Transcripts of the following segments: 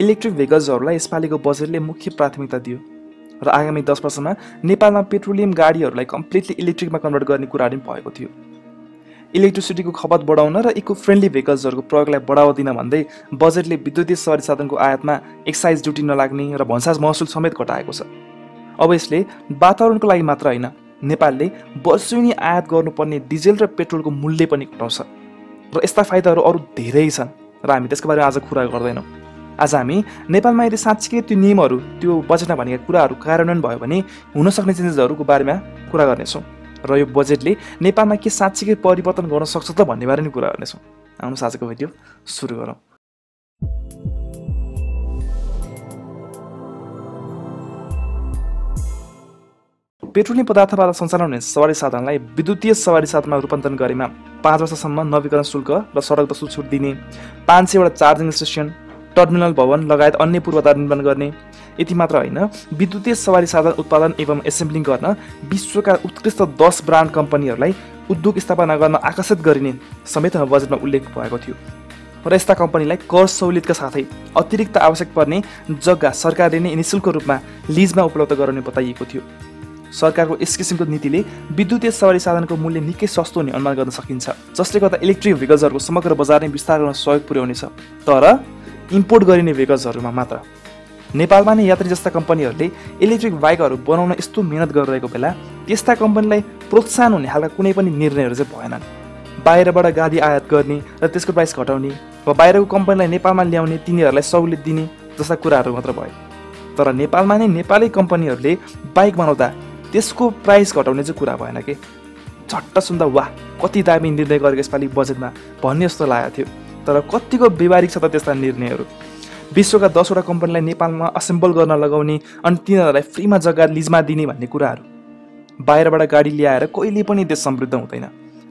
Electric भेहिकल्सहरूलाई यसपालिको बजेटले मुख्य प्राथमिकता दियो र आगामी दस वर्षमा नेपालमा पेट्रोलियम गाडीहरूलाई कम्प्लिटली इलेक्ट्रिकमा कन्भर्ट गर्ने कुराहरू पनि भएको थियो। इलेक्ट्रिसिटीको खपत बढाउन र इको फ्रेन्डली भेहिकल्सहरूको प्रयोगलाई बढावा दिन भन्दै बजेटले विद्युतीय सवारी साधनको आयातमा एक्साइज ड्युटी नलाग्ने र भन्साज महसुल समेत घटाएको छ। अब यसले वातावरणको लागि मात्र होइन नेपालले वर्षुनी आयात गर्नुपर्ने डिजेल र पेट्रोलको मूल्य पनि घटाउँछ। र यस्ता फाइदाहरू अरू धेरै छन् र हामी त्यसको बारेमा आज कुरा गर्दैनौँ। आज हामी नेपालमा यदि साँच्चीकै त्यो नियमहरू त्यो बजेटमा भनेका कुराहरू कार्यान्वयन भयो भने हुनसक्ने चेन्जेसहरूको बारेमा कुरा गर्नेछौँ। र यो बजेटले नेपालमा के साँच्चीकै परिवर्तन गर्न सक्छ त भन्ने बारे नै कुरा गर्नेछौँ। आउनुहोस् आजको भिडियो सुरु गरौँ। पेट्रोलियम पदार्थबाट सञ्चालन हुने सवारी साधनलाई विद्युतीय सवारी साधनमा रूपान्तरण गरेमा पाँच वर्षसम्म नवीकरण शुल्क र सडक दसु छुट दिने पाँच सयवटा चार्जिङ स्टेसन टर्मिनल भवन लगायत अन्य पूर्वाधार निर्माण गर्ने। यति मात्र होइन विद्युतीय सवारी साधन उत्पादन एवं एसेम्ब्लिङ गर्न विश्वका उत्कृष्ट दस ब्रान्ड कम्पनीहरूलाई उद्योग स्थापना गर्न आकर्षित गरिने समेत बजेटमा उल्लेख भएको थियो। र यस्ता कम्पनीलाई कर सहुलियतका साथै अतिरिक्त आवश्यक पर्ने जग्गा सरकारले नै निशुल्क रूपमा लिजमा उपलब्ध गराउने बताइएको थियो। सरकारको यस किसिमको नीतिले विद्युतीय सवारी साधनको मूल्य निकै सस्तो हुने अनुमान गर्न सकिन्छ जसले गर्दा इलेक्ट्रिक भेहिकल्सहरूको समग्र बजार नै विस्तार गर्न सहयोग पुर्याउनेछ। तर इम्पोर्ट गरिने भेहिकल्सहरूमा मात्र। नेपालमा नै यात्री जस्ता कम्पनीहरूले इलेक्ट्रिक बाइकहरू बनाउन यस्तो मिहिनेत गरिरहेको बेला त्यस्ता कम्पनीलाई प्रोत्साहन हुने खालका कुनै पनि निर्णयहरू चाहिँ भएनन्। बाहिरबाट गाडी आयात गर्ने र त्यसको प्राइस घटाउने वा बाहिरको कम्पनीलाई नेपालमा ल्याउने तिनीहरूलाई सहुलियत दिने जस्ता कुराहरू मात्र भयो तर नेपालमा नै नेपाली कम्पनीहरूले बाइक बनाउँदा त्यसको प्राइस घटाउने चाहिँ कुरा भएन कि? झट्ट सुन्दा वाह कति दामी निर्णय गरेको यसपालि बजेटमा भन्ने जस्तो लागेको थियो। तर कतिको व्यवहारिक छ त त्यस्ता निर्णयहरू? विश्वका दसवटा कम्पनीलाई नेपालमा असेम्बल गर्न लगाउने अनि तिनीहरूलाई फ्रीमा जग्गा लिजमा दिने भन्ने कुराहरू। बाहिरबाट गाडी ल्याएर कहिले पनि देश समृद्ध हुँदैन।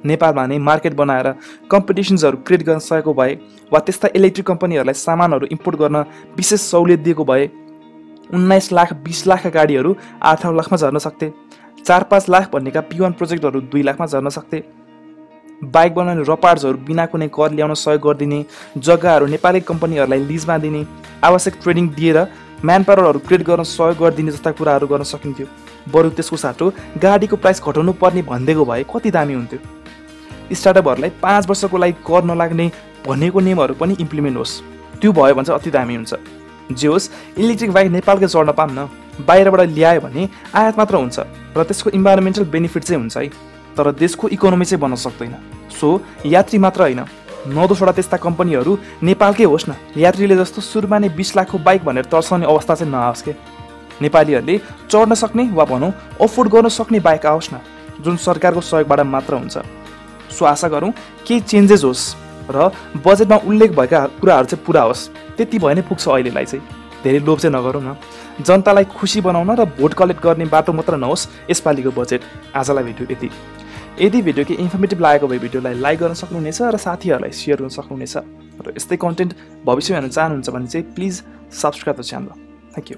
नेपालमा नै मार्केट बनाएर कम्पिटिसन्सहरू क्रिएट गर्न सकेको भए वा त्यस्ता इलेक्ट्रिक कम्पनीहरूलाई सामानहरू इम्पोर्ट गर्न विशेष सहुलियत दिएको भए उन्नाइस लाख बिस लाखका गाडीहरू आठ लाखमा झर्न सक्थे। चार पाँच लाख भन्नेका पिवान प्रोजेक्टहरू दुई लाखमा झर्न सक्थे। बाइक बनाउने रपार्ड्सहरू बिना कुनै कर ल्याउन सहयोग गरिदिने जग्गाहरू नेपाली कम्पनीहरूलाई लिजमा दिने आवश्यक ट्रेनिङ दिएर म्यान पावरहरू क्रिएट गर्न सहयोग गरिदिने जस्ता कुराहरू गर्न सकिन्थ्यो। बरु त्यसको साटो गाडीको प्राइस घटाउनु पर्ने भनिदिएको भए कति दामी हुन्थ्यो। स्टार्टअपहरूलाई पाँच वर्षको लागि कर नलाग्ने भनेको नियमहरू पनि इम्प्लिमेन्ट होस्। त्यो भयो भने चाहिँ अति दामी हुन्छ। जे होस् इलेक्ट्रिक बाइक नेपालकै चढ्न न बाहिरबाट ल्यायो भने आयात मात्र हुन्छ र त्यसको इन्भाइरोमेन्टल बेनिफिट चाहिँ हुन्छ है। तर देशको इकोनोमी चाहिँ बन्न सक्दैन। सो यात्री मात्र होइन नौ दसवटा त्यस्ता कम्पनीहरू नेपालकै होस् न यात्रीले जस्तो सुरुमा नै बिस लाखको बाइक भनेर तर्साउने अवस्था चाहिँ नआओस् के? नेपालीहरूले चढ्न सक्ने वा भनौँ अफोर्ड गर्न सक्ने बाइक आओस् न जुन सरकारको सहयोगबाट मात्र हुन्छ। सो आशा गरौँ केही चेन्जेस होस् र बजेटमा उल्लेख भएका कुराहरू चाहिँ पुरा होस्। त्यति भए नै पुग्छ अहिलेलाई चाहिँ। धेरै लोभ चाहिँ नगरौँ न। जनतालाई खुसी बनाउन र भोट कलेक्ट गर्ने बाटो मात्र नहोस् यसपालिको बजेट। आजलाई भिडियो यति। यदि भिडियो केही इन्फर्मेटिभ लागेको भए भिडियोलाई लाइक गर्न सक्नुहुनेछ र साथीहरूलाई सेयर गर्न सक्नुहुनेछ। र यस्तै कन्टेन्ट भविष्यमा हेर्न चाहनुहुन्छ भने चाहिँ please subscribe the channel thank you